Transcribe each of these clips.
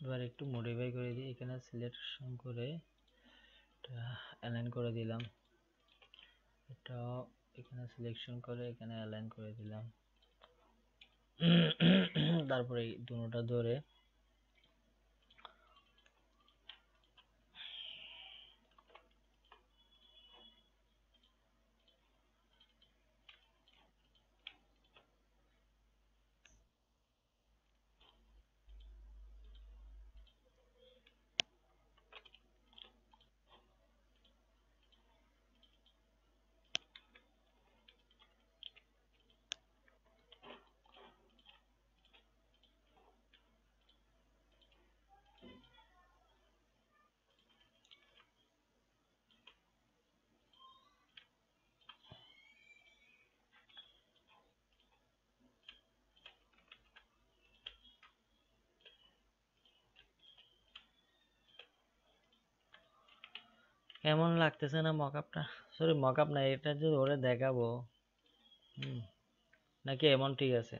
এবার একটু মডিফাই করে দিই এখানে সিলেকশন করে এটা অ্যালাইন করে দিলাম। এটা এখানে সিলেকশন করে এখানে অ্যালাইন করে দিলাম। তারপরে এই দুটোটা ধরে কেমন লাগতেছে না মকআপটা? সরি মকআপ না, এটা যে ওরে দেখাবো। নাকি এমন ঠিক আছে?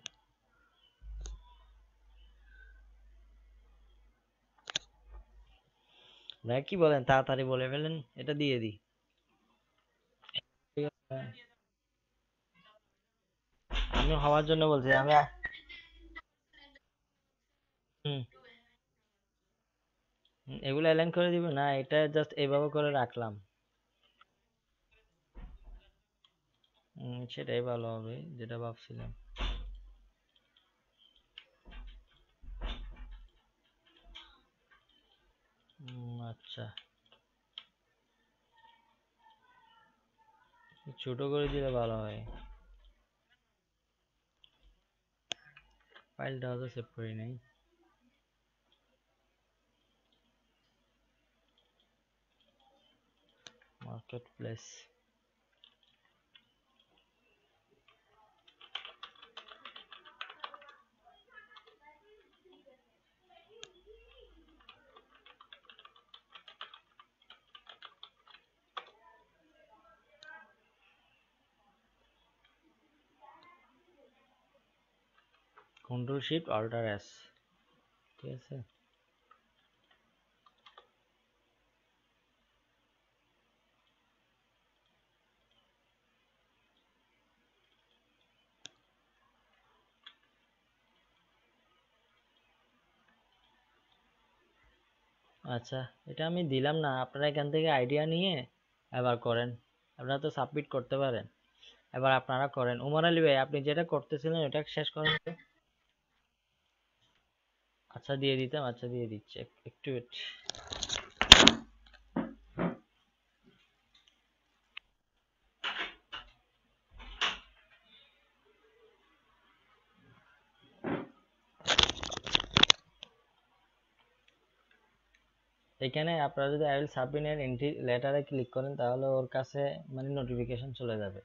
ভাই, কি বলেন? তাড়াতাড়ি বলে ফেলেন, এটা দিয়ে দিই। আমি হওয়ার জন্য বলছি, আমি হুম। এগুলো অ্যালাইন করে দিব? না, এটা জাস্ট এইভাবে করে রাখলাম। সেটাই ভালো হবে, যেটা ভাবছিলাম। আচ্ছা। ছোট করে দিলে ভালো হয়। ফাইলটা হয়তো সেভ করি নাই। Marketplace control shift alter S ঠিক আছে? আচ্ছা এটা আমি দিলাম না। আপনারা এখান থেকে আইডিয়া নিয়ে এবার করেন। আপনারা তো সাবমিট করতে পারেন। এবার আপনারা করেন। উমর আলী ভাই, আপনি যেটা করতেছিলেন, ওটা শেষ করেন। আচ্ছা দিয়ে দিতাম। আচ্ছা দিয়ে দিচ্ছি। একটু এখানে আপনারা যদি আই উইল সাবমিট এর এন্ট্রি লেটারে ক্লিক করেন, তাহলে ওর কাছে মানে নোটিফিকেশন চলে যাবে।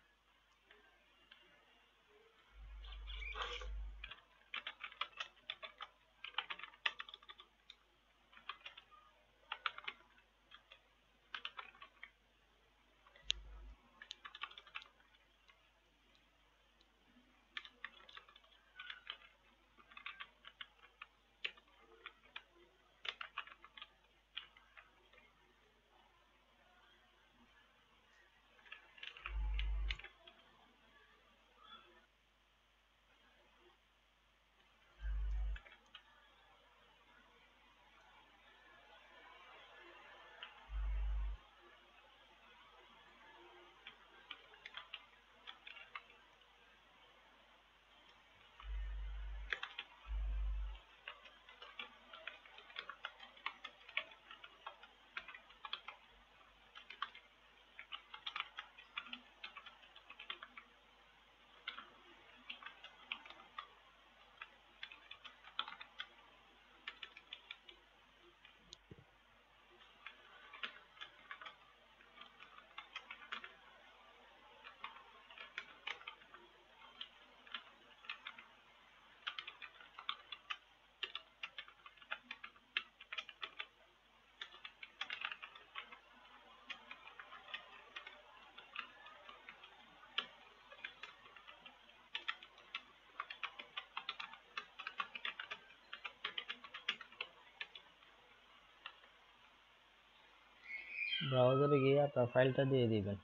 ব্রাউজারে গিয়ে আপনার ফাইলটা দিয়ে দিবেন।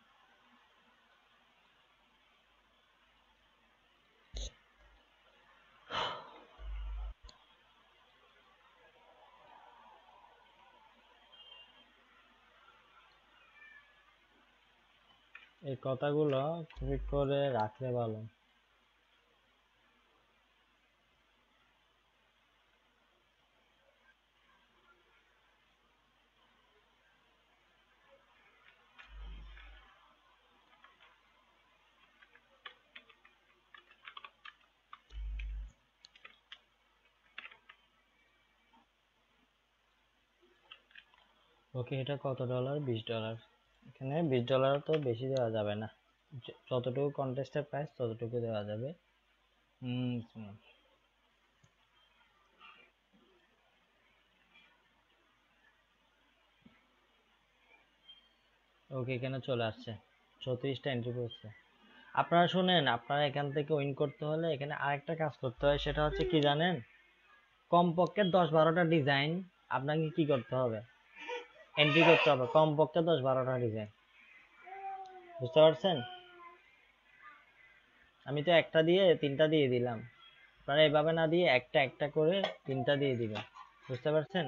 এই কথাগুলো খুবই করে রাখলে ভালো। ওকে এটা কত ডলার বিশ ডলার এখানে বিশ ডলার তো বেশি দেওয়া যাবে না। যতটুকু কন্টেস্টের প্রাইস ততটুকু দেওয়া যাবে। ওকে এখানে চলে আসছে। চৌত্রিশটা এন্ট্রি করছে আপনারা শুনেন, আপনারা এখান থেকে উইন করতে হলে এখানে আরেকটা কাজ করতে হয়, সেটা হচ্ছে কি জানেন? কমপক্ষে দশ বারোটা ডিজাইন আপনাকে কি করতে হবে? এন্ট্রি করতে হবে। কমপক্ষে দশ বারোটা ডিজাইন বুঝতে পারছেন? আমি তো একটা দিয়ে তিনটা দিয়ে দিলাম। আপনারা এভাবে না দিয়ে একটা একটা করে তিনটা দিয়ে দিবেন। বুঝতে পারছেন?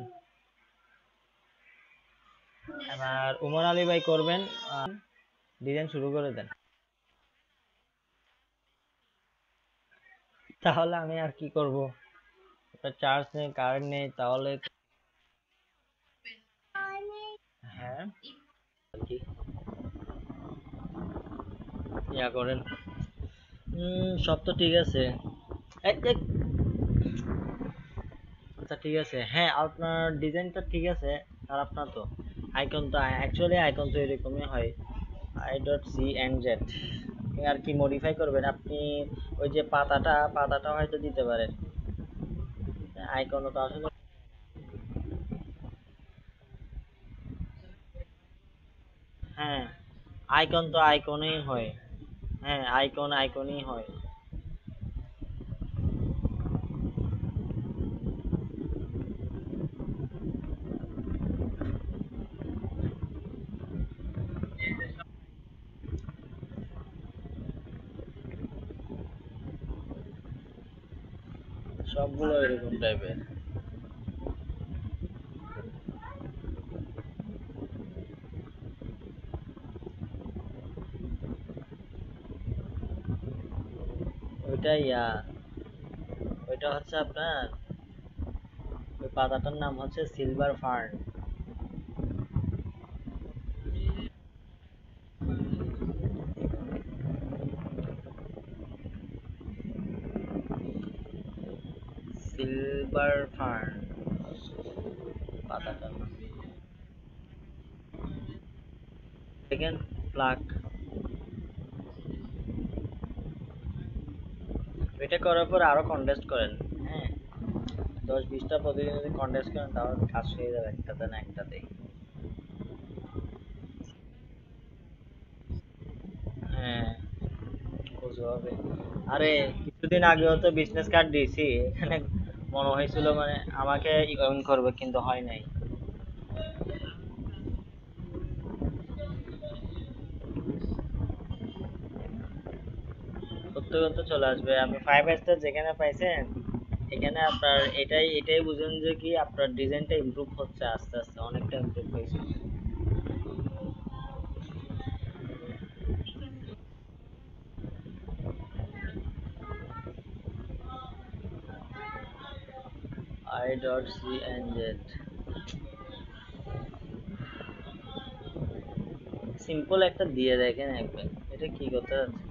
এবার উমর আলী ভাই করবেন ডিজাইন শুরু করে দেন। তাহলে আমি আর কি করব? চার্জ নেই কারেন্ট নেই, তাহলে হ্যাঁ। করেন। সব তো ঠিক আছে। আচ্ছা ঠিক আছে। হ্যাঁ আপনার ডিজাইনটা ঠিক আছে তো আইকন তো অ্যাকচুয়ালি আইকন তো এরকমই হয়। I dot C and Z আর কি মডিফাই করবেন? আপনি ওই যে পাতাটা পাতাটা হয়তো দিতে পারেন। আইকনও তো আসলে হ্যাঁ আইকন তো আইকনই হয়। হ্যাঁ আইকন আইকনই হয় সবগুলো এরকম টাইপের ওইটা ইয়া ওইটা হচ্ছে আপনার ওই পাতাটার নাম হচ্ছে সিলভার ফার্ন সিলভার ফার্ন পাতাটার নাম দেখেন প্লাক এটা করার পর আরও কন্টেস্ট করেন। হ্যাঁ। দশ বিশটা প্রতিদিন যদি কন্টেস্ট করেন, তাহলে কাজ হয়ে যাবে একটাতে না একটাতেই। হ্যাঁ। হবে। আরে, কিছুদিন আগেও তো বিজনেস কার্ড দিয়েছি। এখানে মনে হয়েছিল মানে আমাকে ইয়ন করবে, কিন্তু হয় নাই। করতে চলে আসবে। আপনি ফাইভ স্টার যেখানে পাইছেন, এখানে আপনার এটাই এটাই বুঝুন যে কি আপনার ডিজাইনটা ইমপ্রুভ হচ্ছে আস্তে আস্তে, অনেকটা ইমপ্রুভ হয়েছে। Dot C N Z simple একটা দিয়ে দেখেন একবার, এটা কি করতে যাচ্ছে?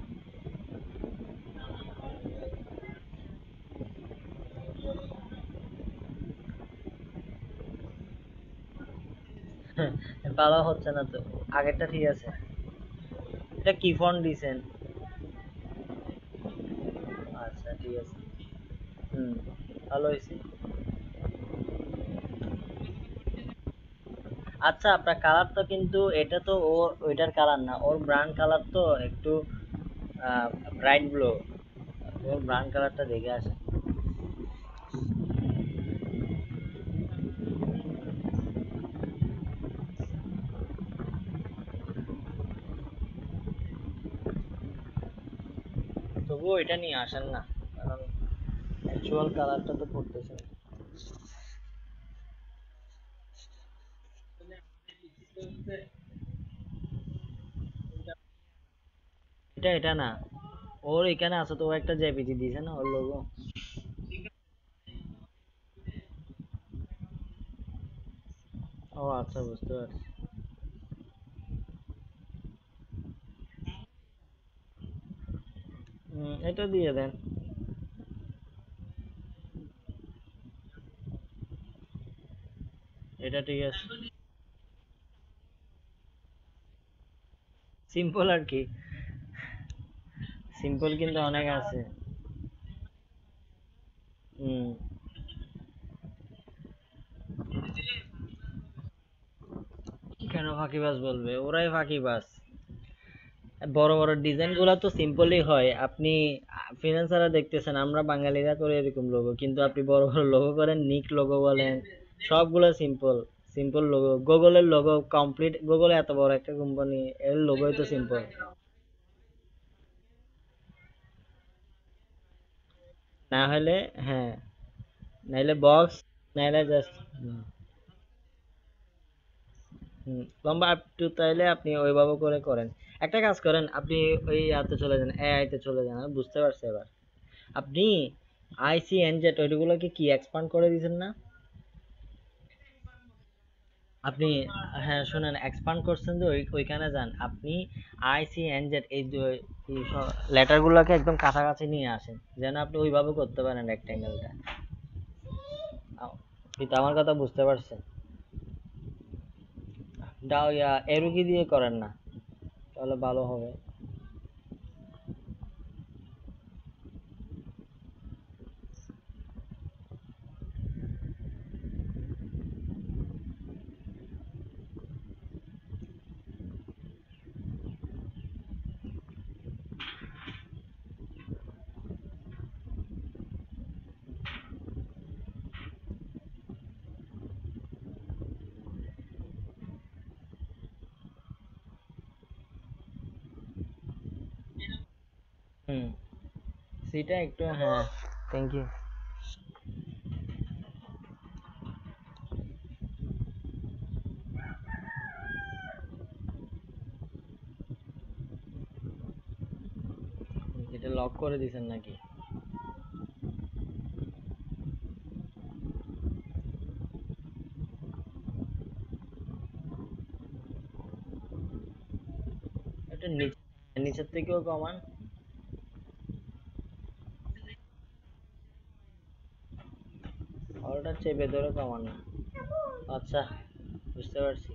ভালো হচ্ছে না তো, আগেরটা ঠিক আছে। এটা কি ফন্ট দিছেন আচ্ছা ঠিক আছে। হুম, ভালো হয়েছে। আচ্ছা আপনার কালার তো কিন্তু এটা তো ওর ওইটার কালার না, ওর ব্রান্ড কালার তো একটু ব্রাইট ব্লু ওর ব্রান্ড কালারটা দেখে আসে এটা নিয়ে আসেন না, কারণ অ্যাকচুয়াল কালারটা তো পড়তেছে না। এটা এটা না। ওর এখানে আছে তো একটা জেপিজি দিয়েছে না, ওর লোগো ও আচ্ছা বুঝতে পারছি হুম, এটা দিয়ে দেন। এটা ঠিক আছে। সিম্পল আর কি। সিম্পল কিন্তু অনেক আছে। কেন ফাঁকিবাজ বলবে? ওরাই ফাঁকিবাজ। বড় বড় ডিজাইনগুলা তো সিম্পলই হয়। আপনি ফ্রিল্যান্সাররা দেখতেছেন, আমরা বাঙালিরা করে এরকম লোগো কিন্তু আপনি বড় বড় লোগো করেন নিক লোগো বলেন, সবগুলো সিম্পল সিম্পল লোগো গুগলের লোগো কমপ্লিট গুগল এত বড় একটা কোম্পানি এর লোগোই তো সিম্পল না হলে হ্যাঁ নাইলে বক্স নাইলে জাস্ট লম্বা একটু তাইলে আপনি ওইভাবে করে করেন। একটা কাজ করেন, আপনি ওই ইয়াতে চলে যান এআই তে চলে যান, বুঝতে পারছি এবার। আপনি আইসি এনজেট ওইগুলোকে কি এক্সপান্ড করে দিয়েছেন না? আপনি হ্যাঁ শুনেন এক্সপান্ড করছেন যে ওইখানে যান। আপনি আইসি এনজেড এই লেটার গুলোকে একদম কাছাকাছি নিয়ে আসেন, যেন আপনি ওইভাবে করতে পারেন রেক্টেঙ্গেলটা কিন্তু আমার কথা বুঝতে পারছেন। দাও ইয়া, এরুকি দিয়ে করেন না। তাহলে ভালো হবে হুম সিটা একটু হ্যাঁ থ্যাংক ইউ এটা লক করে দিছেন নাকি এটা নিচ নিচের থেকেও কমান ওটা চেপে ধরে কমান। না আচ্ছা বুঝতে পারছি।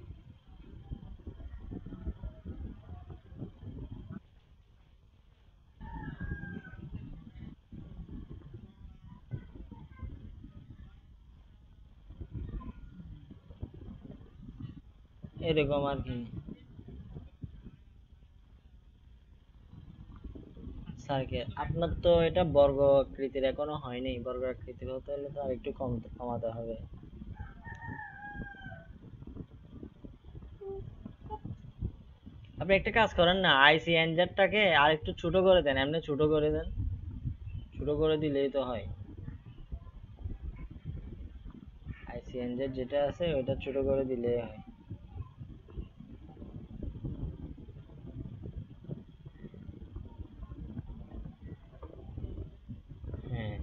এরকম আর কি। সার্কেল আপনার তো এটা বর্গ আকৃতির, এখনও হয়নি বর্গ আকৃতির। হতে হলে তো আরেকটু কম, কমাতে হবে। আপনি একটা কাজ করেন না, আইসি এনজেডটাকে আর একটু ছোট করে দেন, এমনি ছোট করে দেন। ছোট করে দিলেই তো হয়। আইসি এনজেড যেটা আছে ওটা ছোট করে দিলেই হ্যাঁ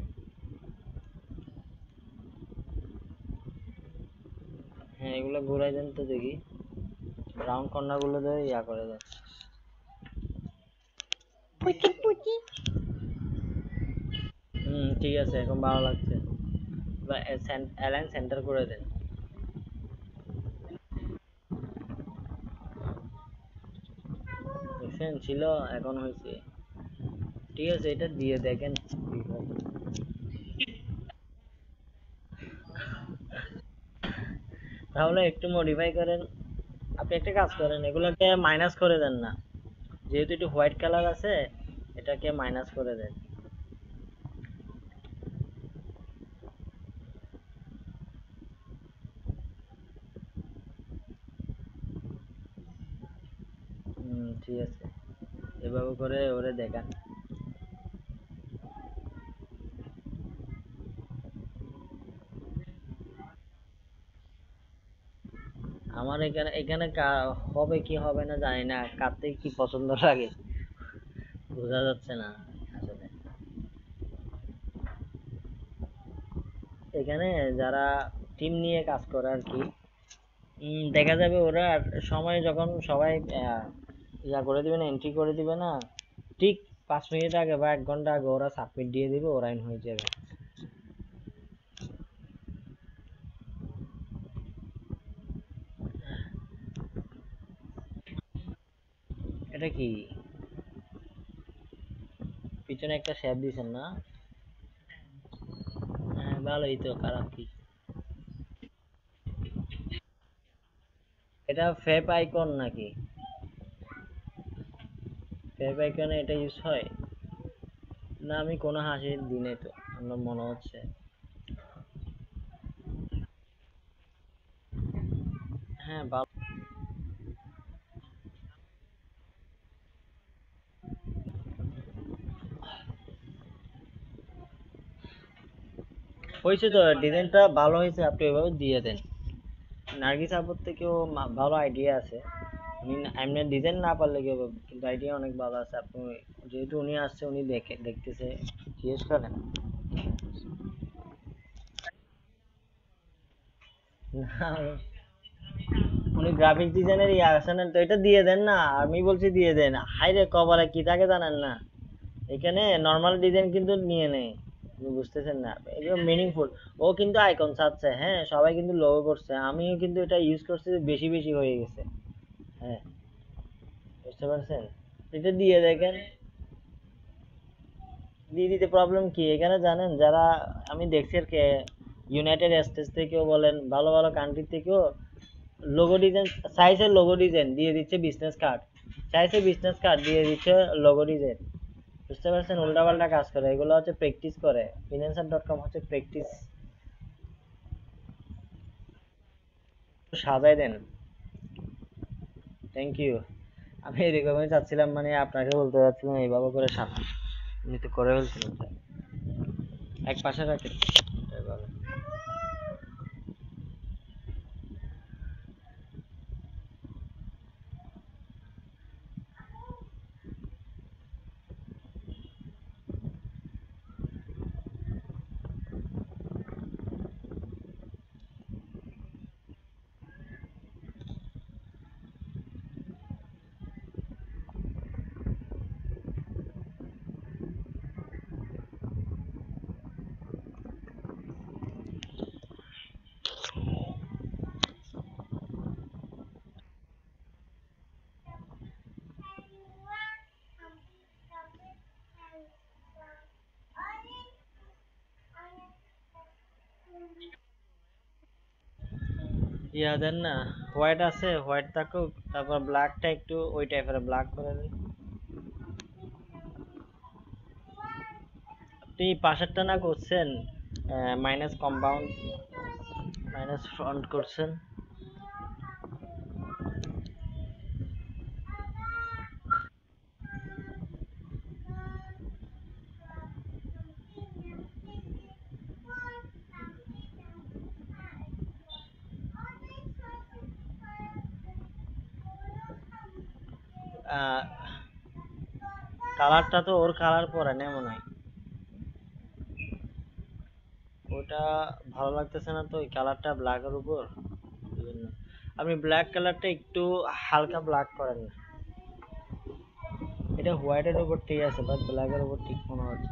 হ্যাঁ এগুলো ঘুরাই দেন তো দেখি। রাউন্ড কর্নারগুলো দিয়ে। ইয়া করে দেন হুম ঠিক আছে এখন ভালো লাগছে। অ্যালাইন সেন্টার করে দেন। ছিল এখন হয়েছে। ঠিক আছে এটা দিয়ে দেখেন কি হয়। তাহলে একটু মডিফাই করেন। আপনি একটা কাজ করেন, এগুলোকে মাইনাস করে দেন না। যেহেতু একটু হোয়াইট কালার আছে, এটাকে মাইনাস করে দেন হুম ঠিক আছে এভাবে করে ওরে দেখান আমার এখানে এখানে হবে কি হবে না জানি না কাতে কি পছন্দ লাগে? বোঝা যাচ্ছে না আসলে। এখানে যারা টিম নিয়ে কাজ করে আর কি দেখা যাবে ওরা সময় যখন সবাই ইয়া করে দিবে না এন্ট্রি করে দিবে না, ঠিক পাঁচ মিনিট আগে বা এক ঘণ্টা আগে ওরা সাবমিট দিয়ে দিবে, ওরা in হয়ে যাবে এটা কি? পিছনে একটা শেপ দিছেন না? হ্যাঁ ভালোই তো, খারাপ কি? এটা ফেপ আইকন নাকি? ফেপ আইকনে এটা ইউজ হয়? না, আমি কোনো হাসির দিনে তো, আমার মনে হচ্ছে। হ্যাঁ ভালো হয়েছে তো, ডিজাইনটা ভালো হয়েছে, আপনি এভাবে দিয়ে দেন। নার্গিস আপুর থেকেও ভালো আইডিয়া আছে। উনি এমনি ডিজাইন না পারলে কি হবে? কিন্তু আইডিয়া অনেক ভালো আছে, আপনি যেহেতু উনি আসছে, উনি দেখে, দেখতেছে, জিজ্ঞেস করেন। উনি গ্রাফিক ডিজাইনের ইয়ে আসেন তো এটা দিয়ে দেন না, আমি বলছি দিয়ে দেন। হাই রে কভারে কি থাকে জানেন না? এখানে নর্মাল ডিজাইন কিন্তু নিয়ে আপনি বুঝতেছেন না? এগুলো মিনিংফুল ও কিন্তু আইকন চাচ্ছে হ্যাঁ সবাই কিন্তু লোগো করছে। আমিও কিন্তু এটা ইউজ করছি বেশি বেশি হয়ে গেছে। হ্যাঁ বুঝতে পারছেন? এটা দিয়ে দেখেন। দিয়ে দিতে প্রবলেম কি? এখানে জানেন যারা আমি দেখছি আর কি ইউনাইটেড স্টেটস থেকেও বলেন ভালো ভালো কান্ট্রি থেকেও লোগো ডিজাইন চাইছে লোগো ডিজাইন দিয়ে দিচ্ছে বিজনেস কার্ড চাইছে বিজনেস কার্ড দিয়ে দিচ্ছে লোগো ডিজাইন বুঝতে পারছেন? উল্টাপাল্টা কাজ করে। এগুলো হচ্ছে প্র্যাকটিস করে। ফিনান্সার ডট কম হচ্ছে প্র্যাকটিস সাজাই দেন। থ্যাংক ইউ আমি এরকমই চাচ্ছিলাম মানে আপনাকে বলতে চাচ্ছিলাম, এইভাবে করে সাজা এমনি তো করে ফেলছিলাম এক পাশে রাখেন এভাবে ইয়া দেন না হোয়াইট আছে হোয়াইট থাকুক, তারপর ব্ল্যাকটা একটু ওই টাইপের ব্ল্যাক করে দিন। আপনি পাশেরটা না করছেন মাইনাস কম্পাউন্ড মাইনাস ফ্রন্ট করছেন। কালারটা তো ওর কালার পরে না মনে হয়। ওটা ভালো লাগতেছে না তো ওই কালারটা ব্ল্যাকের উপর। আপনি ব্ল্যাক কালারটা একটু হালকা ব্ল্যাক করেন। না এটা হোয়াইটের উপর ঠিক আছে বাট ব্ল্যাকের উপর ঠিক মনে হচ্ছে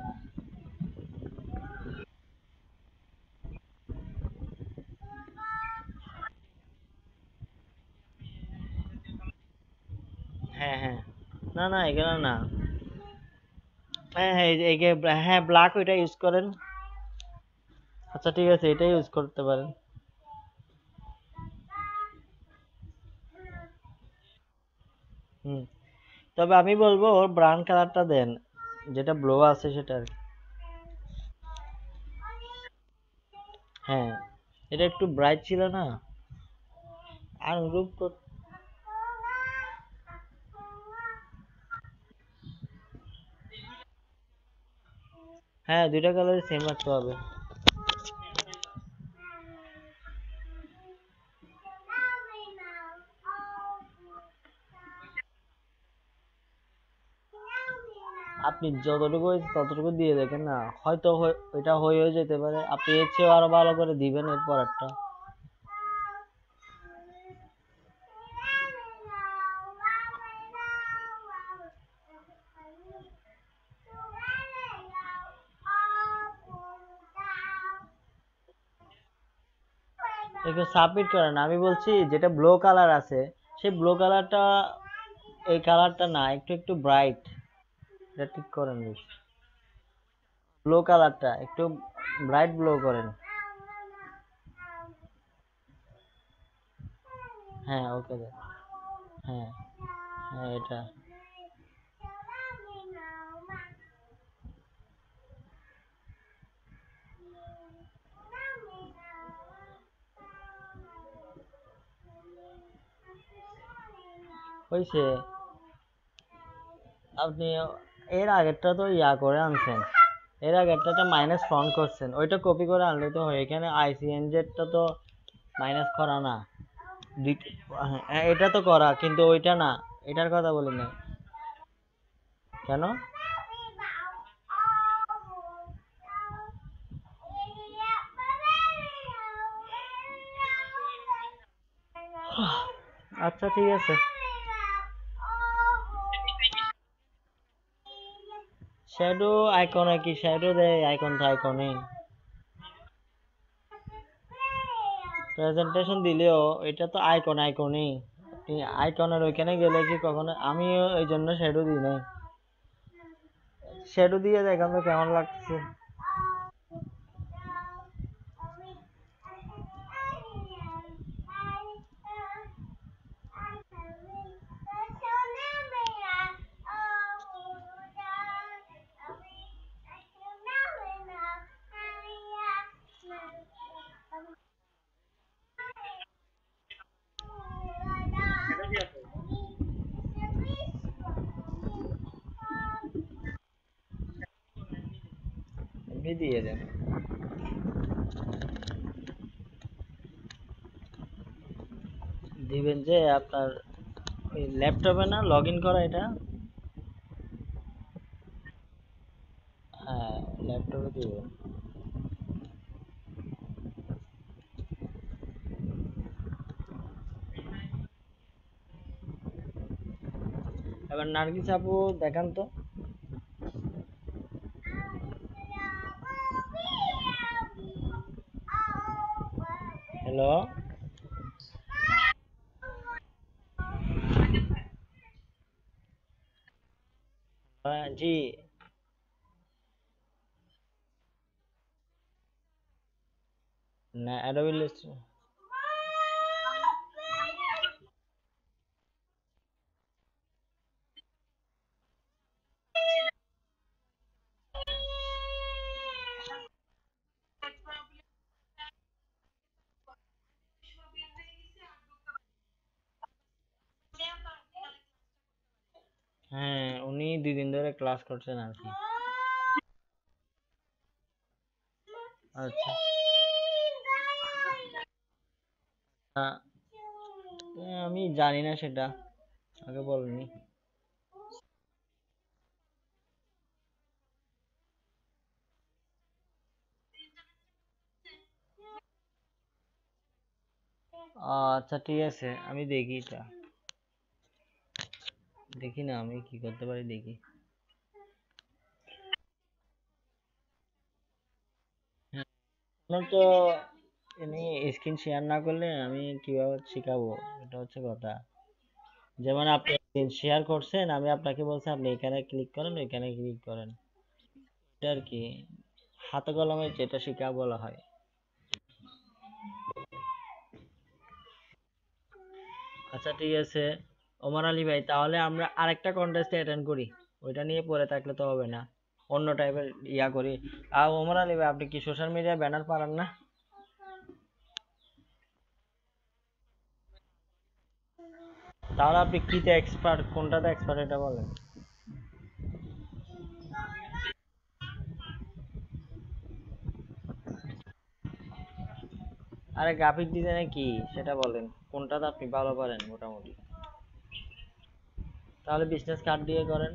হ্যাঁ হ্যাঁ। না না এখানে না। হ্যাঁ হ্যাঁ হ্যাঁ ব্ল্যাক ওইটা ইউজ করেন। আচ্ছা ঠিক আছে, এটাই ইউজ করতে পারেন। হুম, তবে আমি বলব, ওর ব্রাউন কালারটা দেন, যেটা ব্লু আছে সেটা আর হ্যাঁ এটা একটু ব্রাইট ছিল না। আর গ্রুপ হ্যাঁ দুইটা কালার সেম রাখতে হবে। আপনি যতটুকু হয়েছে ততটুকু দিয়ে দেখেন না। হয়তো ওইটা হয়ে যেতে পারে। আপনি এর চেয়েও আরও ভালো করে দিবেন এরপর একটা সাবমিট করেন আমি বলছি, যেটা ব্লু কালার আছে, সেই ব্লু কালারটা এই কালারটা না, একটু একটু ব্রাইট এটা ঠিক করেন ব্লু কালারটা একটু ব্রাইট ব্লু করেন। হ্যাঁ ওকে হ্যাঁ হ্যাঁ এটা। হয়েছে আপনি এর আগেরটা তো ইয়া করে আনছেন। এর আগেরটা তো মাইনাস ফ্রন্ট করছেন। ওইটা কপি করে আনলে তো হয়। এখানে আইসিএনজেডটা তো মাইনাস করা না। হ্যাঁ এটা তো করা, কিন্তু ওইটা না। এটার কথা বলি না কেন? আচ্ছা ঠিক আছে। শ্যাডো আইকনে কি? শ্যাডো দেয় আইকন তো আইকনে প্রেজেন্টেশন দিলেও এটা তো আইকন আইকনই আইকনের ওইখানে গেলে কি কখনো আমিও এই জন্য শ্যাডো দিই নাই। শ্যাডো দিয়ে দেখান তো কেমন লাগছে এমনি দিয়ে দেন দিবেন যে আপনার ওই হবে না লগ ইন করা এটা। হ্যাঁ ল্যাপটপে দিবেন এবার নার্গিস আপু দেখান তো হ্যালো হ্যাঁ জি না অ্যাডোবি ইলাস্ট্রেটর হ্যাঁ উনি দুই ক্লাস করছেন আর কি। আচ্ছা। আমি জানি না সেটা। আগে বলেনি। আচ্ছা ঠিক আছে। আমি দেখি এটা। দেখি না আমি কি করতে পারি, দেখি। আপনার তো এমনি স্ক্রিন শেয়ার না করলে আমি কীভাবে শেখাবো? এটা হচ্ছে কথা। যেমন আপনি শেয়ার করছেন, আমি আপনাকে বলছি, আপনি এখানে ক্লিক করেন এখানে ক্লিক করেন। এটা আর কি। হাতে কলমে যেটা শেখা বলা হয়। আচ্ছা ঠিক আছে। ওমর আলী ভাই, তাহলে আমরা আরেকটা কন্টেস্টে অ্যাটেন্ড করি। ওইটা নিয়ে পড়ে থাকলে তো হবে না। অন্য টাইপের ইয়া করি। আর ওমর আলী ভাই, আপনি কি সোশ্যাল মিডিয়ায় ব্যানার পারেন না? তাহলে আপনি কিতে এক্সপার্ট কোনটাতে এক্সপার্ট এটা বলেন? আরে গ্রাফিক ডিজাইনে কি? সেটা বলেন। কোনটাতে আপনি ভালো পারেন মোটামুটি? তাহলে বিজনেস কার্ড দিয়ে করেন।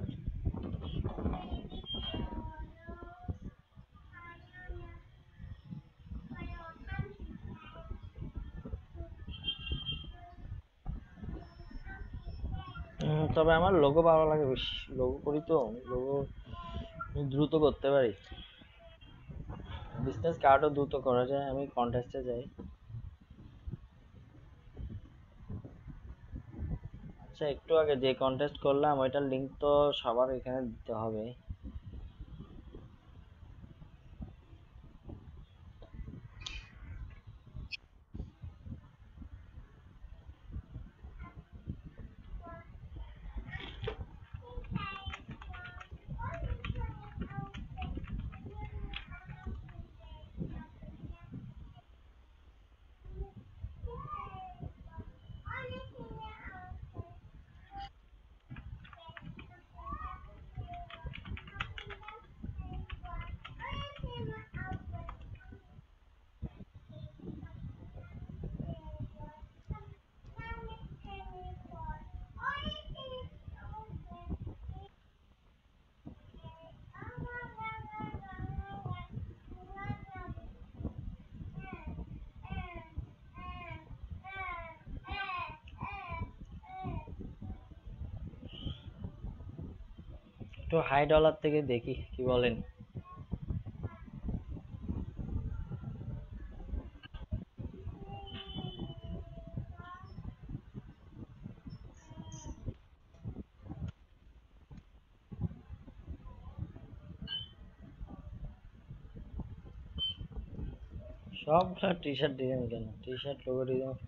তবে আমার লোগো ভালো লাগে বেশি। লোগো করি তো লোগো দ্রুত করতে পারি। বিজনেস কার্ডও দ্রুত করা যায়, আমি কন্টেস্টে যাই। আচ্ছা একটু আগে যে কন্টেস্ট করলাম, ওইটার লিঙ্ক তো সবার এখানে দিতে হবে। একটু হাই ডলার থেকে দেখি, কি বলেন? সব টি শার্ট ডিজাইন কেন? T shirt logo design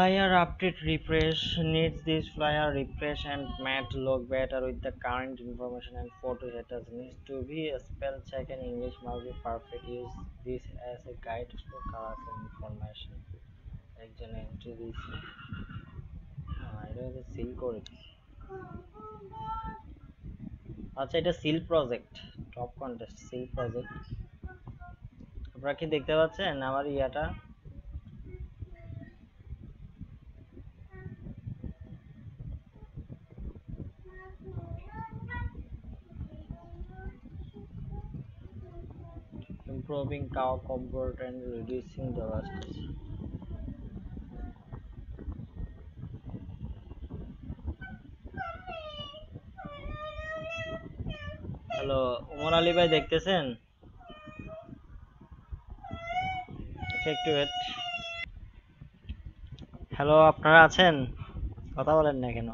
Flyer update refresh needs this flyer refresh and matte look better with the current information and photo headers needs to be a spell check and English must be perfect. Use this as a guide to colors and information. Entry দিয়েছে এটা হচ্ছে seal করে দিছি আচ্ছা এটা seal project top contest seal project আপনারা কি দেখতে পাচ্ছেন আমার ইয়াটা improving cow comfort and reducing the rust. Hello Umar Ali ভাই দেখতেছেন? একটু ওয়েট হ্যালো আপনারা আছেন? কথা বলেন না কেন?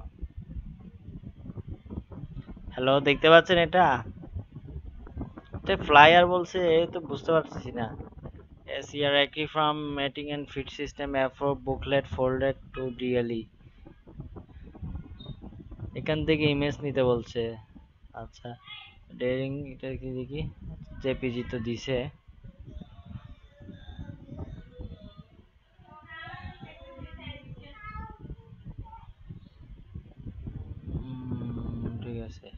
হ্যালো দেখতে পাচ্ছেন এটা? এটা ফ্লায়ার বলছে এই তো বুঝতে পারতেছি না। এস ইয়ার একই formatting and fit system অ্যাফ্রো বুকলেট ফোল্ডেড টু ডিএলই এখান থেকে ইমেজ নিতে বলছে। আচ্ছা ডেরিং এটা কি দেখি? জেপিজি তো দিছে উম, ঠিক আছে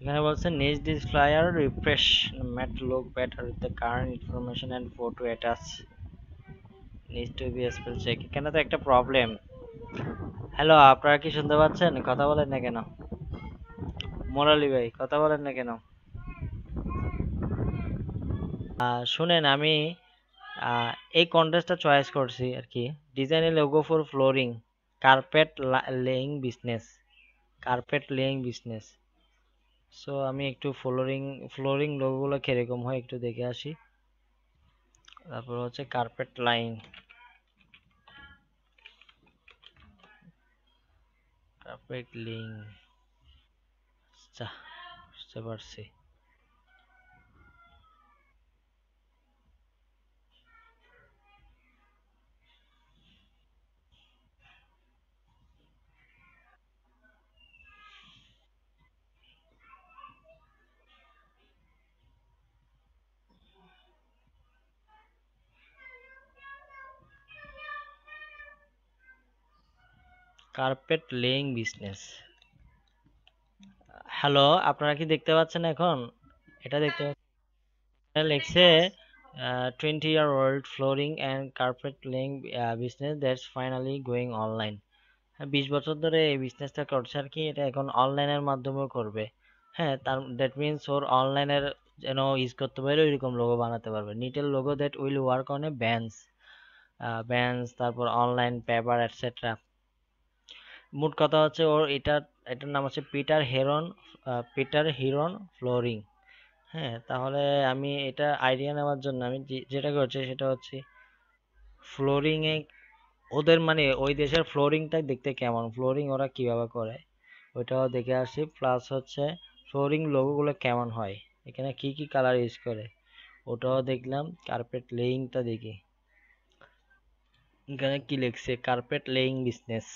এখানে বলছে next this flyer refresh matte look better with the current information and photo attach needs to be spell check এখানে তো একটা প্রবলেম হ্যালো আপনারা কি শুনতে পাচ্ছেন? কথা বলেন না কেন? মোরালি ভাই, কথা বলেন না কেন? শুনেন, আমি এই কন্টেস্টটা চয়েস করছি আর কি। ডিজাইনের logo for flooring carpet laying business carpet laying business so আমি একটু ফ্লোরিং ফ্লোরিং লোগোগুলো কীরকম হয় একটু দেখে আসি। তারপর হচ্ছে কার্পেট লাইন কার্পেট লিং আচ্ছা বুঝতে পারছি। কার্পেট লেইং বিজনেস হ্যালো আপনারা কি দেখতে পাচ্ছেন এখন? এটা দেখতে পাচ্ছেন লিখছে twenty year old flooring and carpet laying business that's finally going online বিশ বছর ধরে এই বিজনেসটা করছে আর কি এটা এখন অনলাইনের মাধ্যমেও করবে। হ্যাঁ তার দ্যাট মিনস ওর অনলাইনের যেন ইউজ করতে পারে ওইরকম লোগো বানাতে পারবে। নিটেল logo that will work on a bans bans তারপর অনলাইন পেপার এটসেট্রা মোট কথা হচ্ছে ওর এটা, এটার নাম হচ্ছে Peter Heron Peter Heron flooring. হ্যাঁ তাহলে আমি এটা আইডিয়া নেওয়ার জন্য আমি যেটা করছি সেটা হচ্ছে ফ্লোরিং এ ওদের মানে ওই দেশের ফ্লোরিংটা দেখতে কেমন, ফ্লোরিং ওরা কীভাবে করে, ওইটাও দেখে আসি। প্লাস হচ্ছে ফ্লোরিং লোগোগুলো কেমন হয়, এখানে কি কি কালার ইউজ করে, ওটাও দেখলাম কার্পেট লেইংটা দেখি। এখানে কি লিখছে কার্পেট লেইং বিজনেস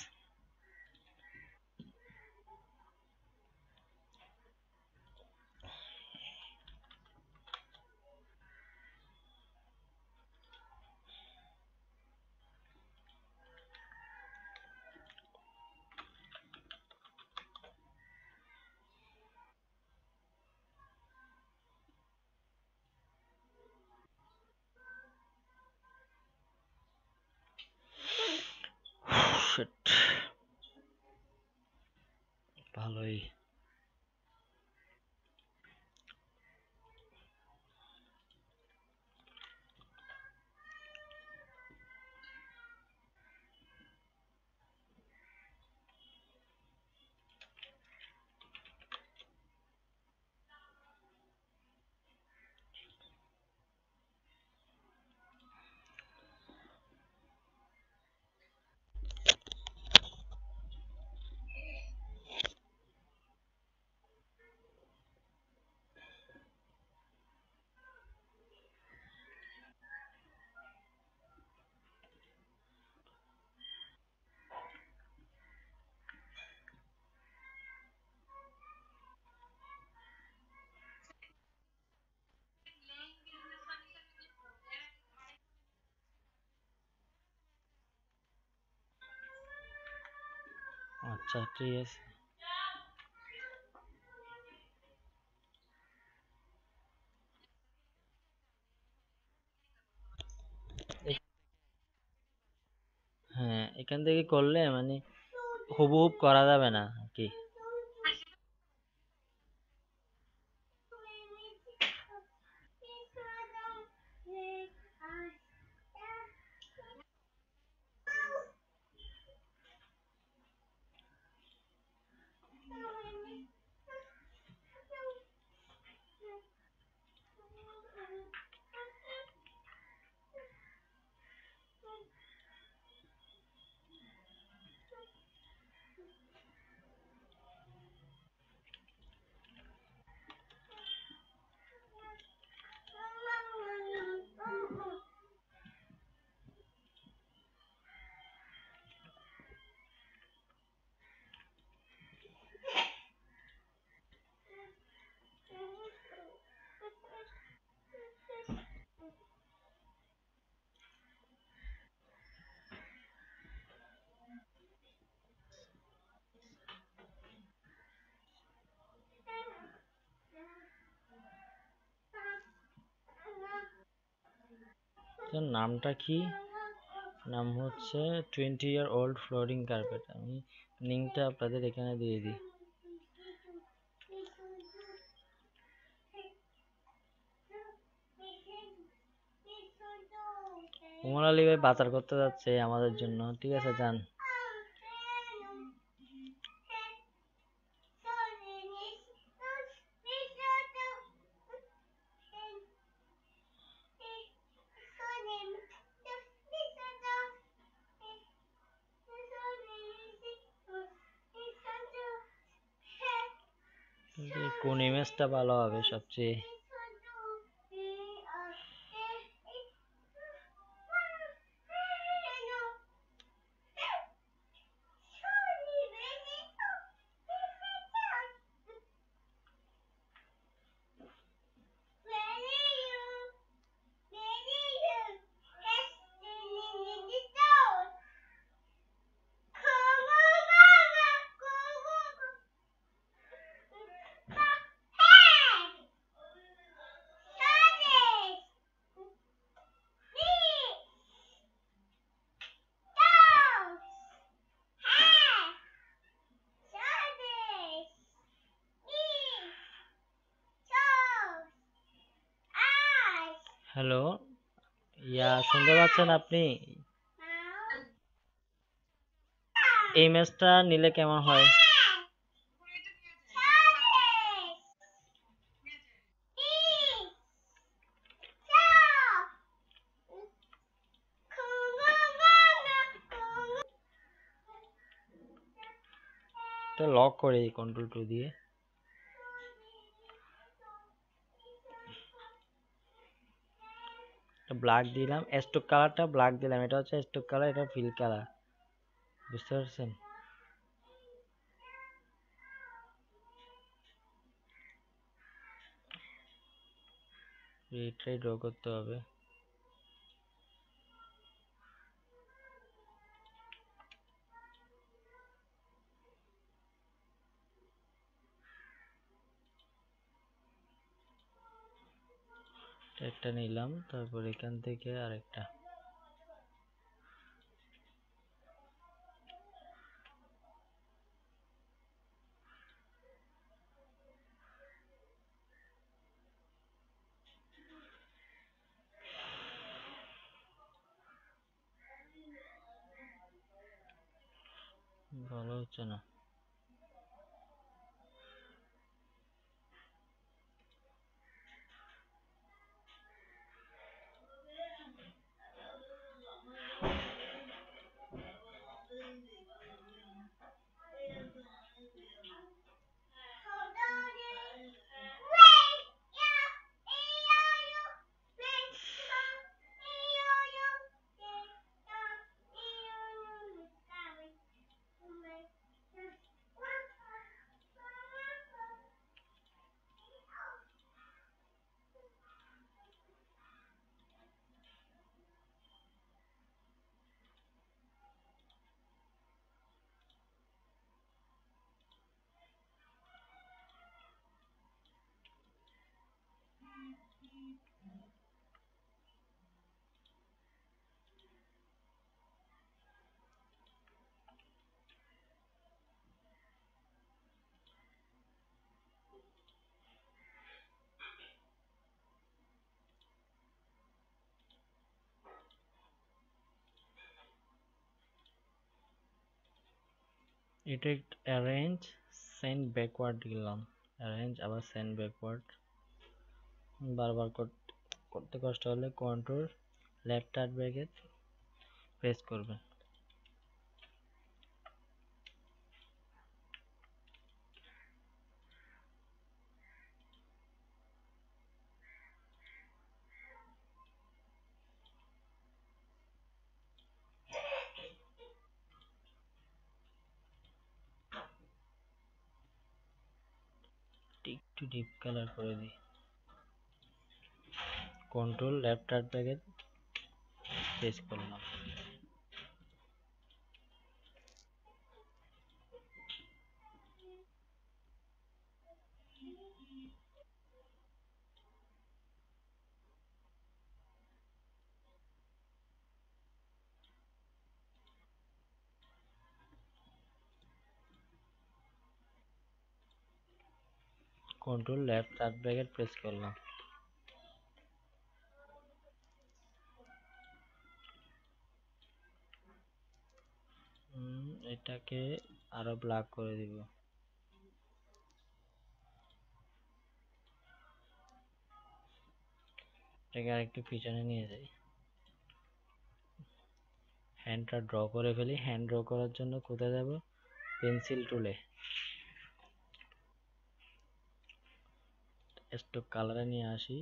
ঠিক আছে। হ্যাঁ এখান থেকে করলে মানে হুবহুব করা যাবে না আর কি তো নামটা কি? নাম হচ্ছে twenty year old flooring carpet আমি লিঙ্কটা আপনাদের এখানে দিয়ে দিই। উমর আলী ভাই বাজার করতে যাচ্ছে আমাদের জন্য। ঠিক আছে, যান। কোন ইমেজটা ভালো হবে সবচেয়ে? পাচ্ছেন আপনি? এই ম্যাচটা নিলে কেমন হয়? এটা লক করে এই কন্ট্রোল টু দিয়ে। ব্ল্যাক দিলাম স্টোক কালারটা ব্ল্যাক দিলাম, এটা হচ্ছে স্টোক কালার এটা ফিল কালার বুঝতে পারছেন? রিট্রাই ড্র করতে হবে। একটা নিলাম তারপর এখান থেকে আরেকটা। ভালো হচ্ছে না। এটা অ্যারেঞ্জ সেন্ড ব্যাকওয়ার্ড দিলাম। অ্যারেঞ্জ আবার সেন্ড ব্যাকওয়ার্ড বারবার করতে কষ্ট হলে কন্ট্রোল লেফট হাত ব্যাগে প্রেস করবেন একটু ডিপ কালার করে দিই। কন্ট্রোল লেফট আর্ট ব্যাগে প্রেস করলাম control left third bracket press করলাম। এটাকে আরও ব্ল্যাক করে দিব। এটাকে আরেকটু পিছনে নিয়ে যাই। হ্যান্ডটা ড্র করে ফেলি। হ্যান্ড ড্র করার জন্য কোথায় যাব? পেন্সিল টুলে একটু কালারে নিয়ে আসি।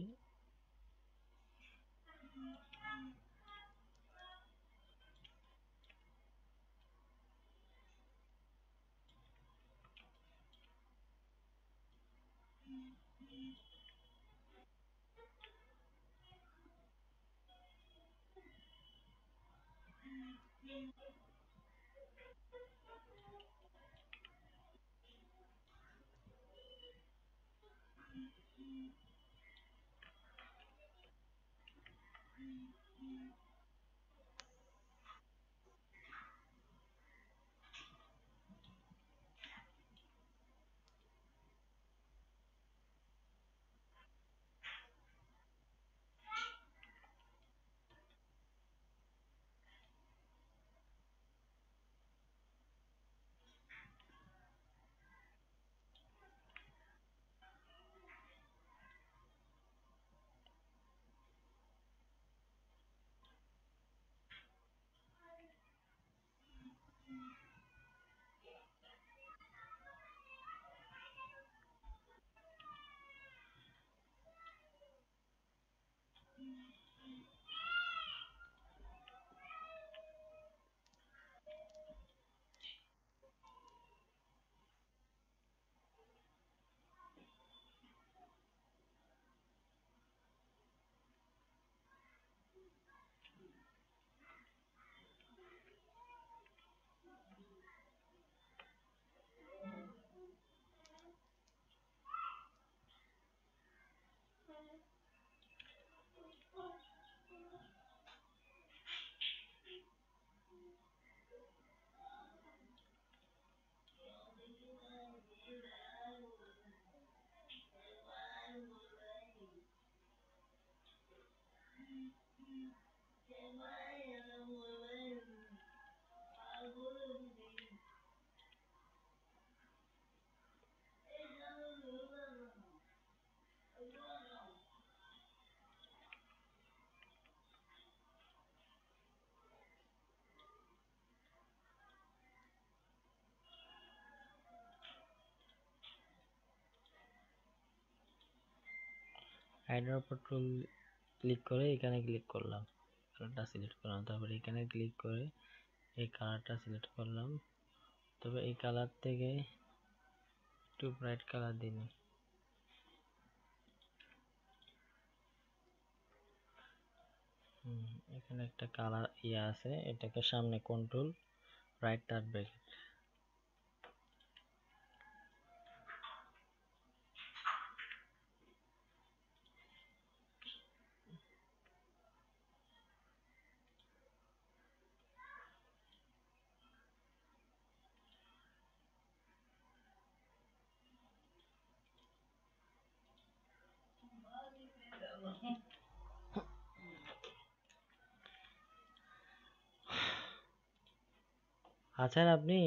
হাইড্রো পেট্রোল ক্লিক করে এখানে ক্লিক করলাম। কালারটা সিলেক্ট করলাম। তারপরে এখানে ক্লিক করে এই কালারটা সিলেক্ট করলাম। তবে এই কালার থেকে একটু ব্রাইট কালার দিন। এখানে একটা কালার ইয়ে আছে, এটাকে সামনে কন্ট্রোল রাইট তার ব্রেকেট আছেন আপনি?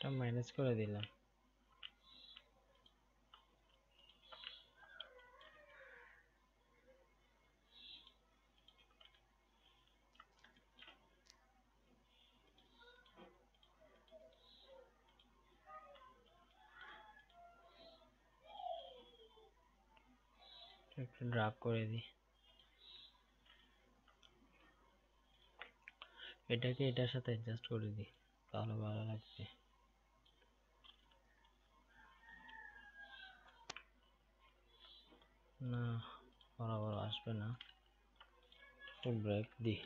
এটা মাইনাস করে দিলাম। একটু ড্রাগ করে দিই। এটাকে এটার সাথে অ্যাডজাস্ট করে দিই, তাহলে ভালো লাগবে। না বরাবর আসবে না। একটু ব্রেক দিই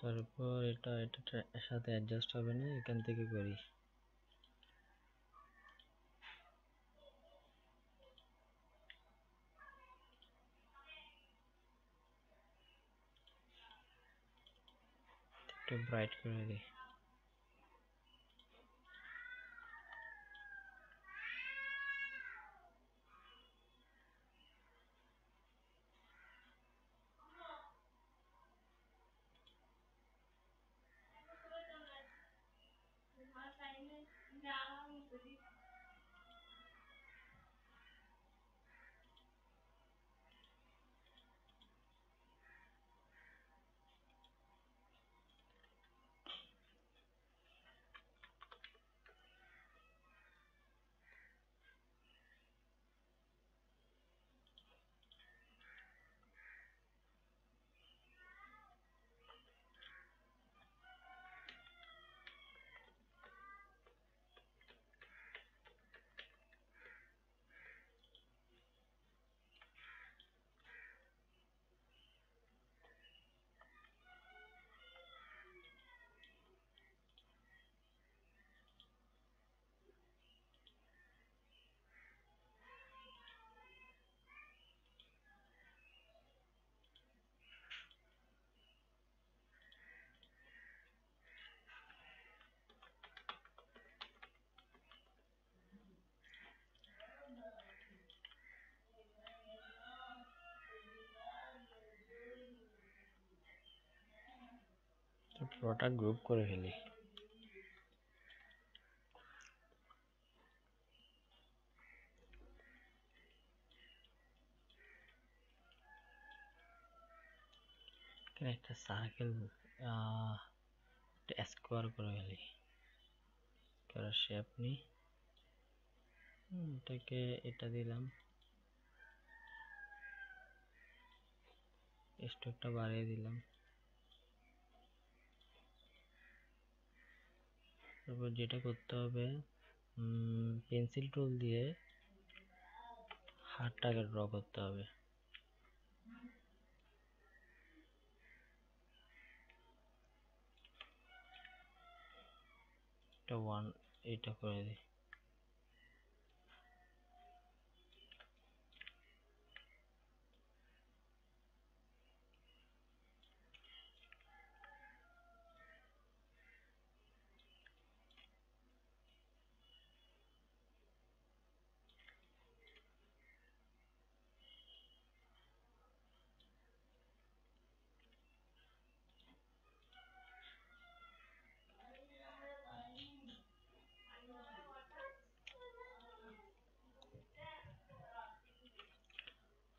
তারপর এটা এটার সাথে অ্যাডজাস্ট হবে না এখান থেকে করি একটু ব্রাইট করে দিই তো পুরোটা গ্রুপ করে ফেলি। একটা সার্কেল স্কোয়ার করে ফেলি। করে শেপ নিই। এটাকে এটা দিলাম। স্টোকটা বাড়িয়ে দিলাম। তারপর যেটা করতে হবে পেন্সিল টুল দিয়ে হাতটাকে ড্র করতে হবে। এটা ওয়ান এটা করে দিই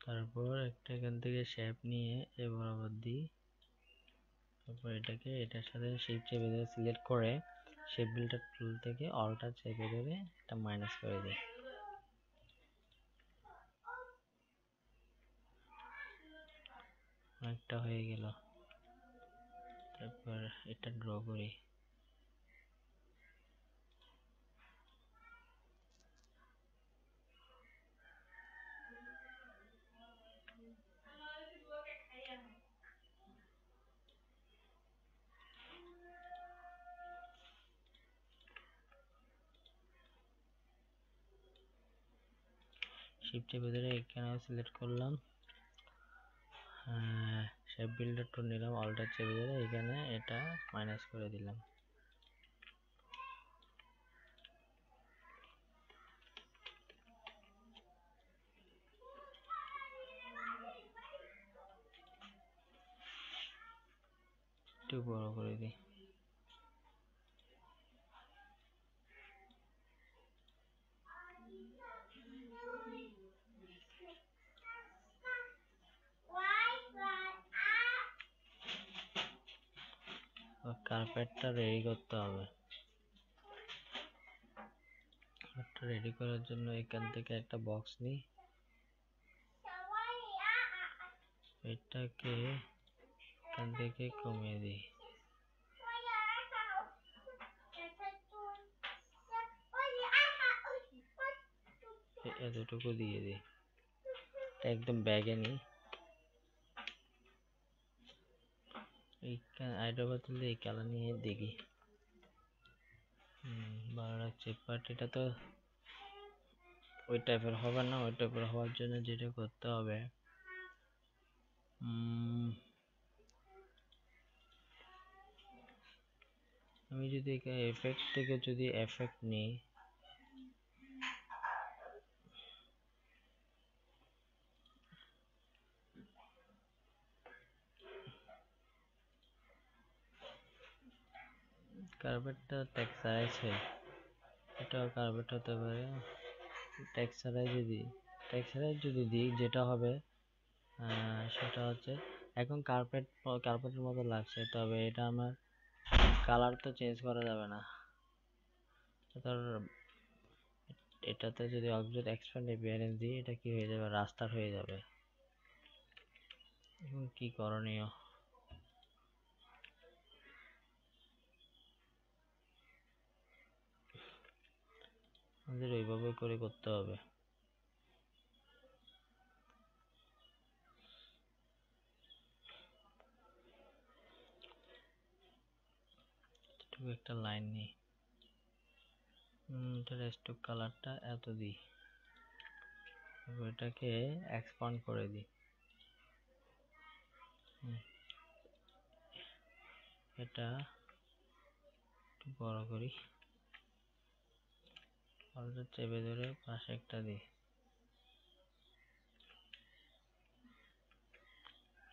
তারপর একটা এখান থেকে শেপ নিয়ে এ বরাবর দিই। তারপর এটাকে, এটার সাথে শেপ চেপে ধরে সিলেক্ট করে শেপ বিল্ডার টুল থেকে অলটা চেপে ধরে এটা মাইনাস করে দিই। অনেকটা হয়ে গেল। তারপর এটা ড্র করি। শিফট ধরে এখানে সিলেক্ট করলাম। শেপ বিল্ডার টুল নিলাম অলটা চেপে ধরে এখানে এটা মাইনাস করে দিলাম। একটু বড় করে দিই। কার্পেটটা রেডি করতে হবে। কার্পেটটা রেডি করার জন্য এখান থেকে একটা বক্স নিই। এটাকে এখান থেকে কমিয়ে দিই। এতটুকু দিয়ে দিই। একদম ব্যাগে নিই। এই আইড্রা এই কালার নিয়ে দেখি। ভালো লাগছে বাট এটা তো ওই টাইপের হবে না, ওই টাইপের হওয়ার জন্য যেটা করতে হবে। আমি যদি এফেক্ট থেকে যদি এফেক্ট নিই কার্পেটটা টেক্সচার আছে এটাও কার্পেট হতে পারে। টেক্সচারাই যদি টেক্সচারাই যদি দিই, যেটা হবে সেটা হচ্ছে, এখন কার্পেট, কার্পেটের মতো লাগছে, তবে এটা আমার কালার তো চেঞ্জ করা যাবে না। তার, এটাতে যদি অবজেক্ট এক্সপ্যান্ড অ্যাপিয়ারেন্স দিই, এটা কি হয়ে যাবে? রাস্তার হয়ে যাবে। এখন কি করণীয়? আমাদের ওইভাবে করে করতে হবে। একটা লাইন নেই। স্টোক কালারটা এত দিই। এটাকে এক্সপান্ড করে দিই। এটা বড় করি। অল্পটা চেপে ধরে পাশে একটা দিই।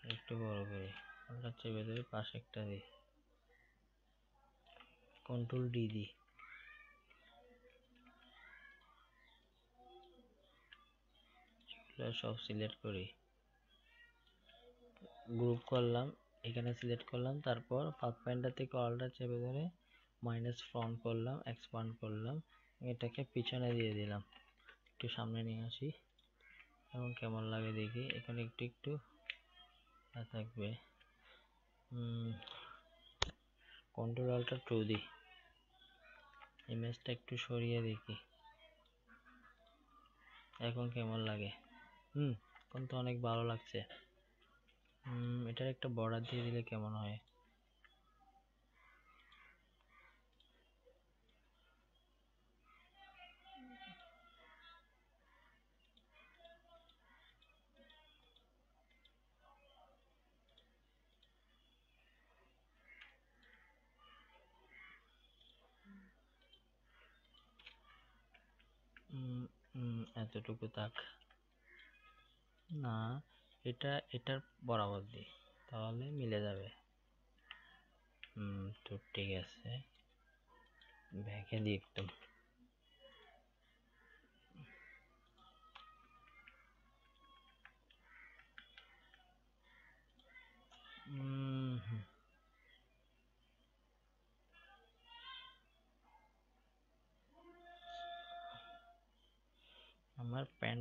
একটু বড় করি। অল্পটা চেপে ধরে পাশে একটা দিই। কন্ট্রোল ডি দিই। সব সিলেক্ট করি। গ্রুপ করলাম, এখানে সিলেক্ট করলাম, তারপর পাথ ফাইন্ডার থেকে অলটা চেপে ধরে মাইনাস ফ্রন্ট করলাম এক্সপান্ড করলাম। এটাকে পিছনে দিয়ে দিলাম। একটু সামনে নিয়ে আসি। এবং কেমন লাগে দেখি। এখানে একটু একটু থাকবে। কন্ট্রোল আলটা টু দিই। ইমেজটা একটু সরিয়ে দেখি। এখন কেমন লাগে? হুম, এখন তো অনেক ভালো লাগছে। এটার একটা বর্ডার দিয়ে দিলে কেমন হয়? এতটুকু থাক। না, এটা, এটার বরাবর দিই তাহলে মিলে যাবে। হুম, তো ঠিক আছে। ভেঙে দিই একটু।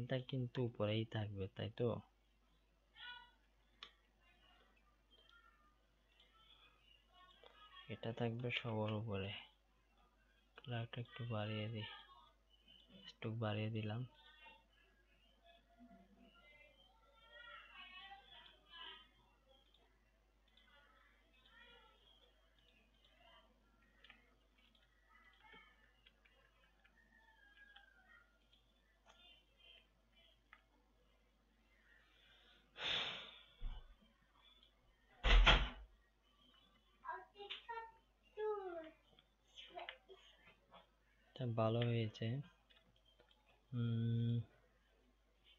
আমার কিন্তু উপরেই থাকবে, তাই তো? এটা থাকবে সবার উপরে। একটু বাড়িয়ে দিই একটু বাড়িয়ে দিলাম এটা ভালো হয়েছে।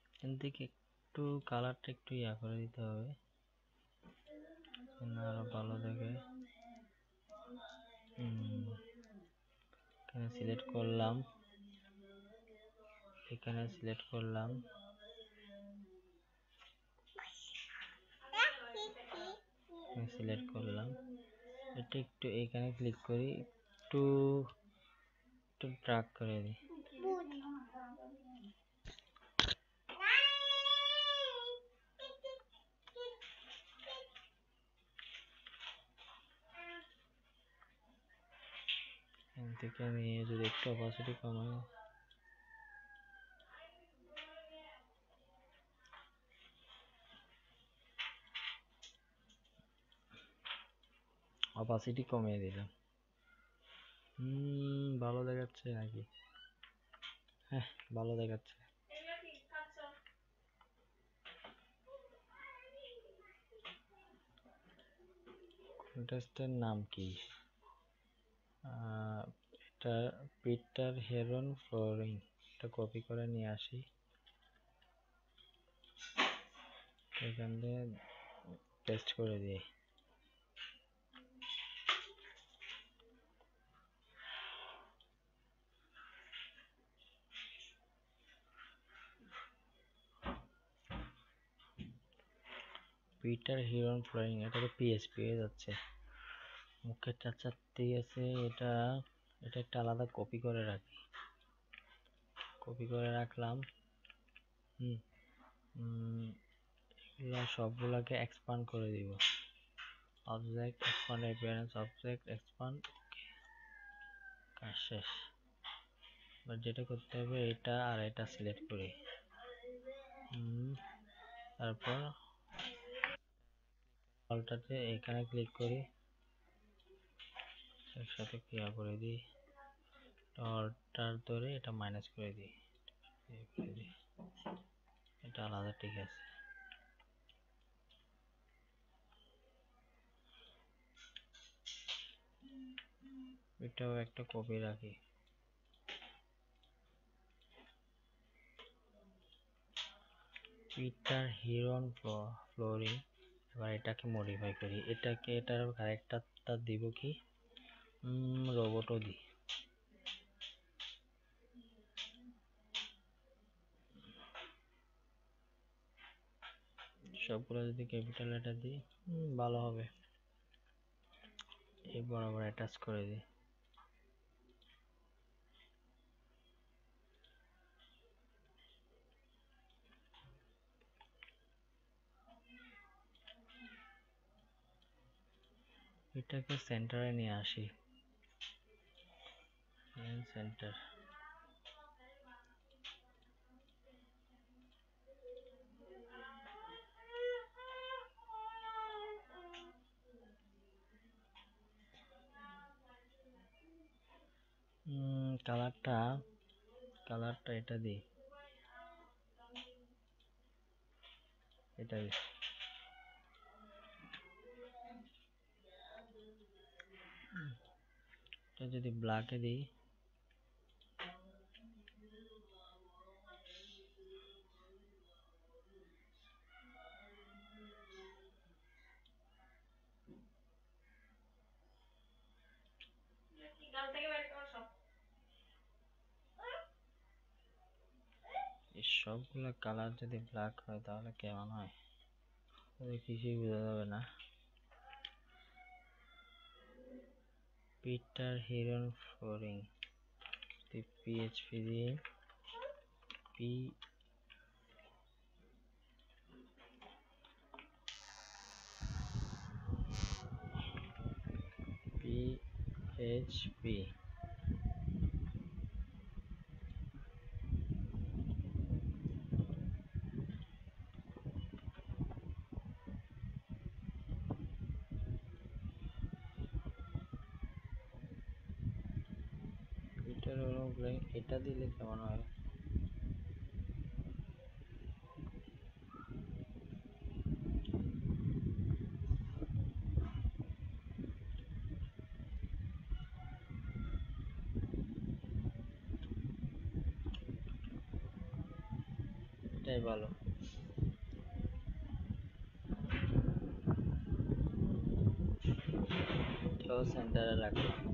এখান থেকে একটু কালারটা একটু ইয়া করে দিতে হবে। আরও ভালো থাকে এখানে সিলেক্ট করলাম। এখানে সিলেক্ট করলাম। সিলেক্ট করলাম। এটা একটু এখানে ক্লিক করি। একটু একটু ড্রাগ করে দিই এখান থেকে নিয়ে যদি একটু অপাসিটি কমাই অপাসিটি কমিয়ে দিলাম হুম, ভালো দেখাচ্ছে নাকি? হ্যাঁ ভালো দেখাচ্ছে। কন্টেস্টের নাম কি? এটা পিটার হেরন ফ্লোরিং। এটা কপি করে নিয়ে আসি। এখান দিয়ে পেস্ট করে দিই। পিটার হিরন ফ্লোরিং এটা তো পিএসপি হয়ে যাচ্ছে। মুখের চাচাতে আছে এটা এটা একটা আলাদা কপি করে রাখি। কপি করে রাখলাম। হুম এগুলা সবগুলাকে এক্সপান্ড করে দিব। Object expand appearance object expand কাজ শেষ। এবার যেটা করতে হবে, এটা আর এটা সিলেক্ট করি। তারপর অলটাতে এখানে ক্লিক করি। একসাথে ক্লিয়ার করে দিই? অলটার ধরে এটা মাইনাস করে দিই। এটা আলাদা, ঠিক আছে। এটাও একটা কপি রাখি। পিটার হিরন ফ্লোরিং এবার এটাকে মডিফাই করি। এটাকে এটার ক্যারেক্টারটা দিব কি? রোবটও দিই সবগুলো যদি ক্যাপিটাল এটা দিই ভালো হবে। এই বরাবর অ্যাটাচ করে দিই। এটাকে সেন্টারে নিয়ে আসি। সেন্টার কালারটা কালারটা এটা দিই। এটা দিই। এটা যদি ব্ল্যাকে দিই। সবগুলো কালার যদি ব্ল্যাক হয়, তাহলে কেমন হয়? কিছুই বোঝা যাবে না। পিটার হিরন ফ্লোরিং পিএইচপি দিয়ে পি পিএইচপি পিটার এটা দিলে কেমন হয়? এটাই ভালো। সেন্টারে রাখলাম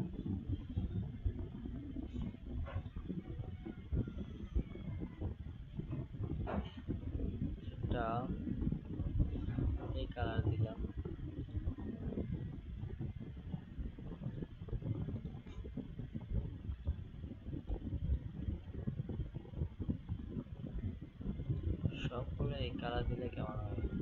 এটা এই কালার দিলাম সবগুলো এই কালার দিলে কেমন হবে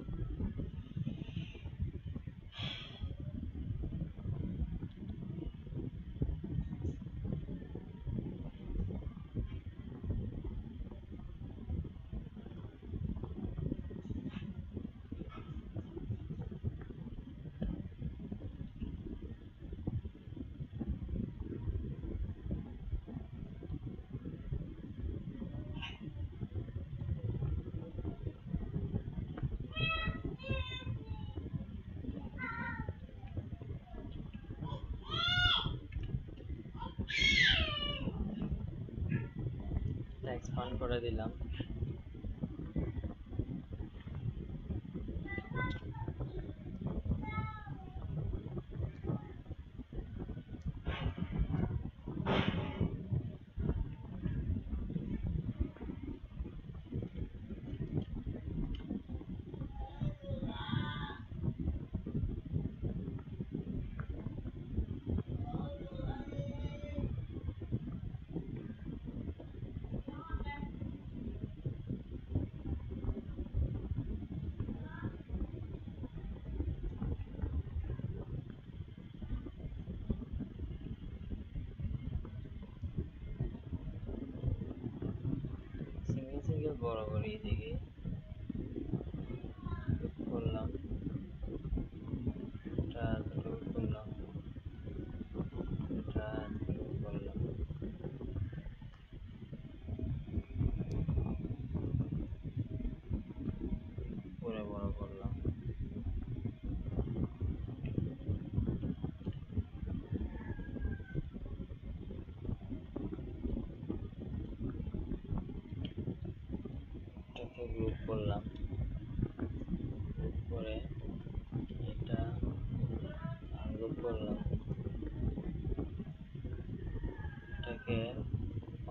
এটাকে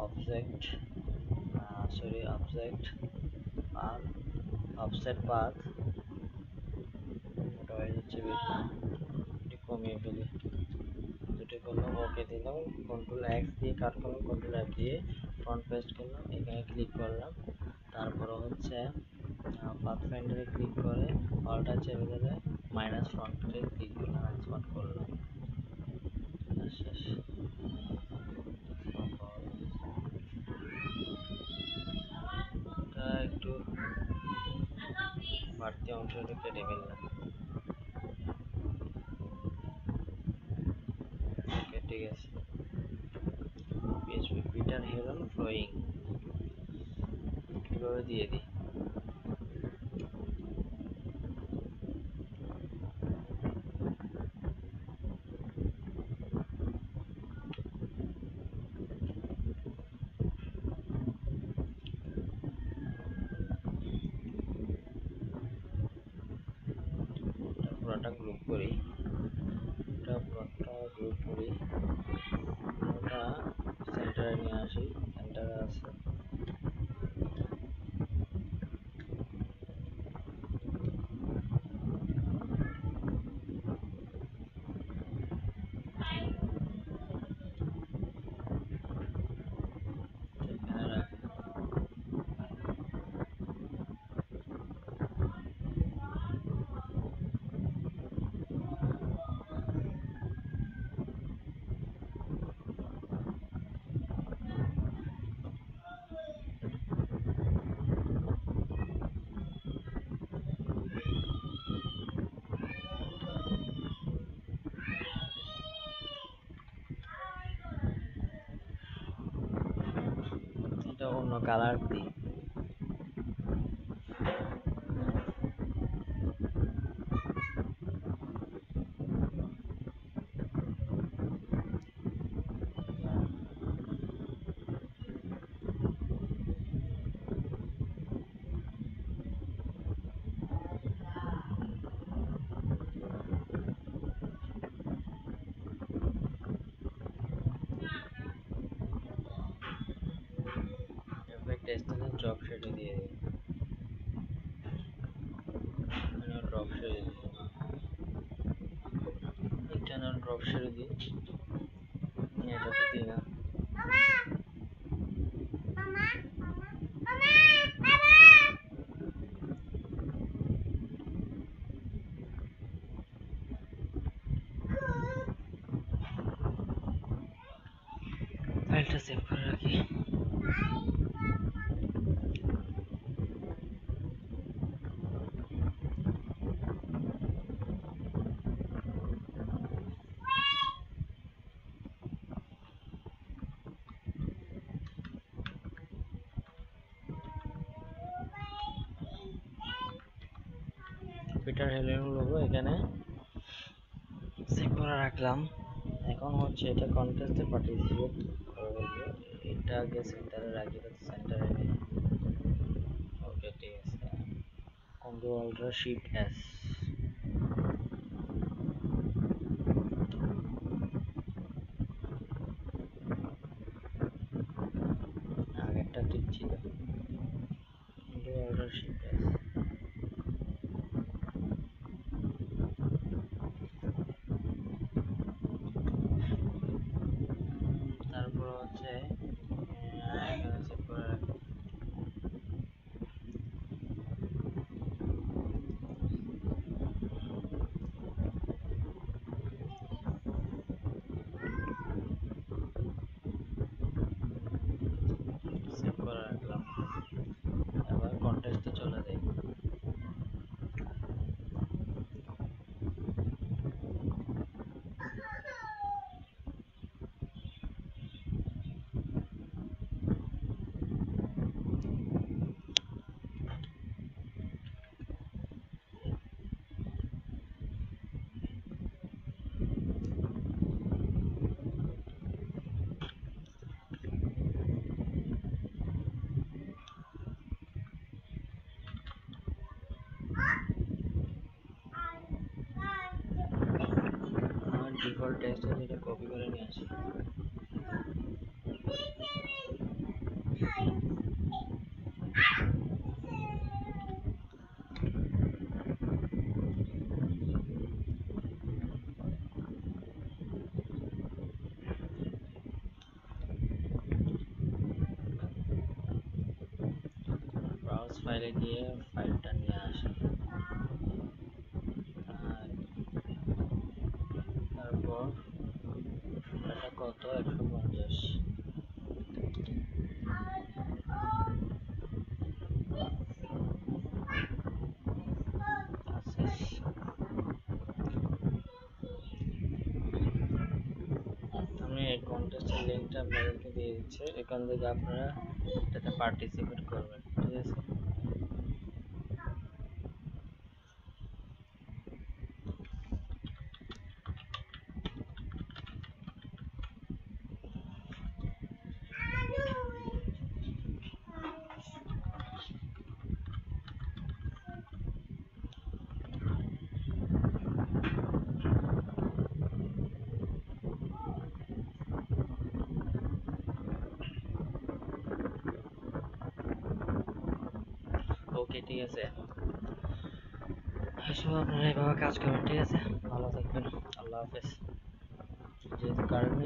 অবজেক্ট সরি অবজেক্ট আর অফসেট পাথ ওটা হয়ে যাচ্ছে কমিয়ে ফেলি। দুটো করলাম ওকে দিলাম। কন্ট্রোল এক্স দিয়ে কাট করলাম কন্ট্রোল এফ দিয়ে ফ্রন্ট পেস্ট করলাম, এখানে ক্লিক করলাম। তারপরে হচ্ছে পাথ ফাইন্ডারে ক্লিক করে অলটা চেপে দিলে মাইনাস ফ্রন্টে ক্লিক করলাম এক্সপান্ড করলাম। কালার দিই এফেক্ট এক্সটেনশন ড্রপ এ দিয়ে দিই। ড্রপ শেডে দিই। ইন্টারনাল ড্রপ এটাতে দিই না ফাইলটা সেভ করে রাখি পিটার হেলেন লোগো এখানে। সেভ করে রাখলাম। এখন হচ্ছে এটা কন্টেস্টে পার্টিসিপেট করব। এটা আগে সেন্টারে রাখি সেন্টারে ওকে ঠিক আছে। কন্ট্রোল শিফট এস আগেরটা ঠিক ছিল কন্ট্রোল আল্ট্রা শিফট এস তারপর হচ্ছে আহ, এখানে সেভ করে রাখি কন্ট্রোল টেক্সট যেটা কপি করে নিয়ে আসি ব্রাউজ ফাইলে গিয়ে ফাইলটা নিয়ে আসি আর তারপর এটা কত একশো পঞ্চাশ আমি এই কন্টেস্টের লিঙ্কটা আপনাদেরকে দিয়ে দিচ্ছে। এখান থেকে আপনারা এটাতে পার্টিসিপেট করবেন ঠিক আছে ওকে ঠিক আছে। আসলে আপনারা এভাবে কাজ করবেন ঠিক আছে? ভালো থাকবেন, আল্লাহ হাফেজ। যেহেতু হাফেজ